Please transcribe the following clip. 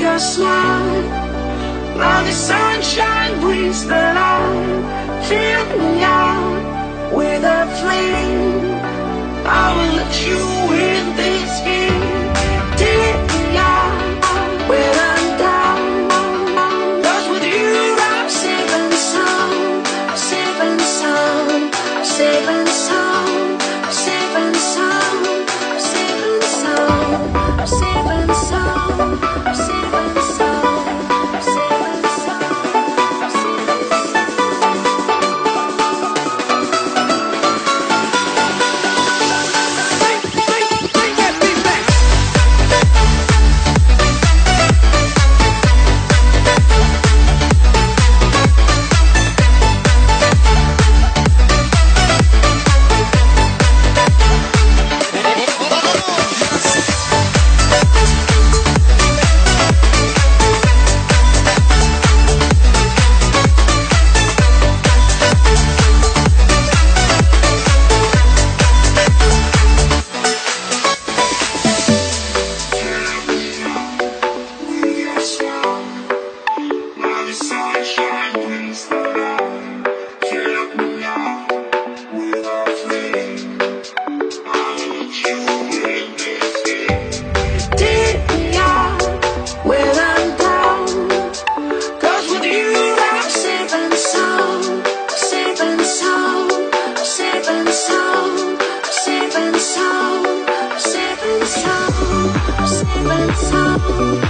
your smile. Now the sunshine brings the light. Fill me up with a flame. Thank you.